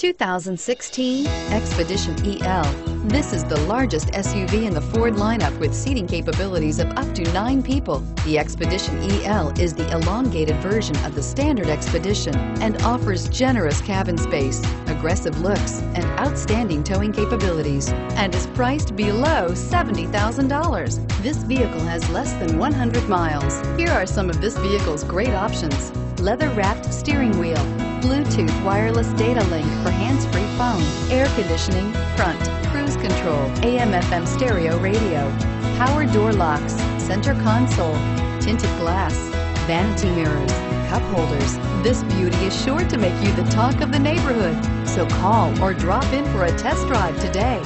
2016 Expedition EL. This is the largest SUV in the Ford lineup with seating capabilities of up to nine people. The Expedition EL is the elongated version of the standard Expedition and offers generous cabin space, aggressive looks, and outstanding towing capabilities, and is priced below $70,000. This vehicle has less than 100 miles. Here are some of this vehicle's great options. Leather-wrapped steering wheel, Bluetooth wireless data link for hands-free phone, air conditioning, front, cruise control, AM FM stereo radio, power door locks, center console, tinted glass, vanity mirrors, cup holders. This beauty is sure to make you the talk of the neighborhood. So call or drop in for a test drive today.